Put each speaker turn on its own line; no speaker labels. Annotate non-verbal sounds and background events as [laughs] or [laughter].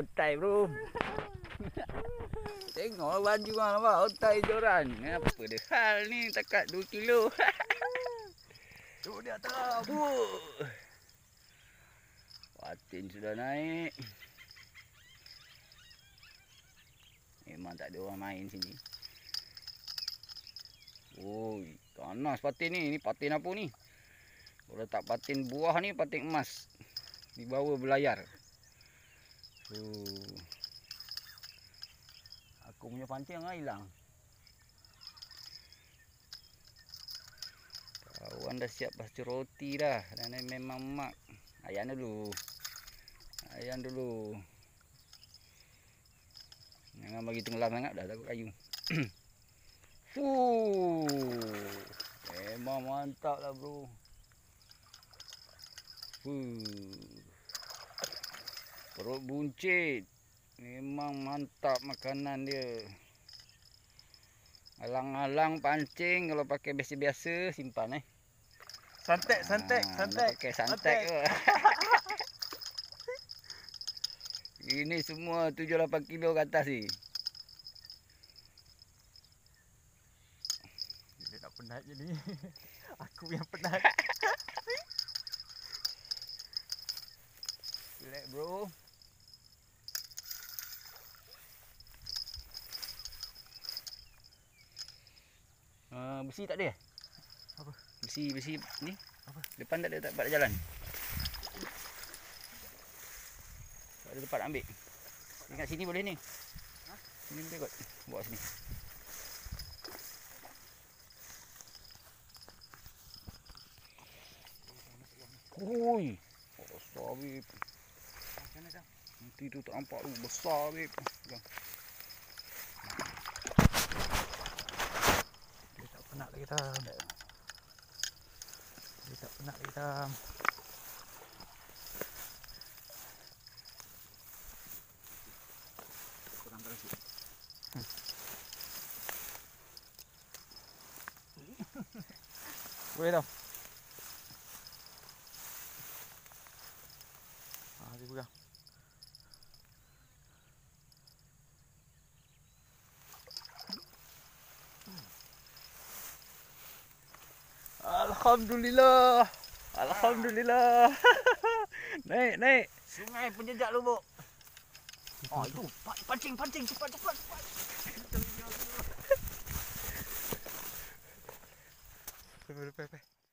otai bro. [laughs] Tengok baju kan nampak otai joran. Apa dia hal ni takat 2 kilo. [laughs] Tu dia atas. Patin sudah naik. Memang tak ada orang main sini. Oi, panas patin ni. Ni patin apa ni? Kalau tak patin buah ni patin emas. Di bawah belayar. Uh. Aku punya pancing lah hilang. Kawan dah siap baca roti dah. Dan memang mak. Ayam dulu. Ayam dulu. Jangan bagi tenggelam sangat dah takut kayu. [clears throat] Fuh. Memang mantap lah bro. Fuh. Perut buncit. Memang mantap makanan dia. Alang-alang pancing kalau pakai biasa-biasa simpan eh.
Santek, santek,
Ah,
santek.
Pakai santek ke. [laughs] Ini semua 7-8 kilo ke atas ni.
Dia tak penat je ni. [laughs] Aku yang penat.
Relax bro. Uh, besi tak ada?
Apa?
Besi besi ni.
Apa?
Depan tak ada tak ada jalan. Tak ada tempat nak ambil. Ingat sini boleh ni.
Ha?
Sini boleh kot. Bawa sini. Oi. Besar bib.
Macam mana?
Nanti tu tak nampak tu besar bib. Pegang.
Dia tak penat lagi tam. Dia tak penat lagi tam.
Kurang keras sikit. [laughs]
Boleh tam. Ah, dia pegang. Alhamdulillah. Alhamdulillah. [laughs] naik, naik.
Sungai penjejak lubuk. Oh itu pa- pancing pancing cepat cepat cepat.
Lepas, lepas, lepas.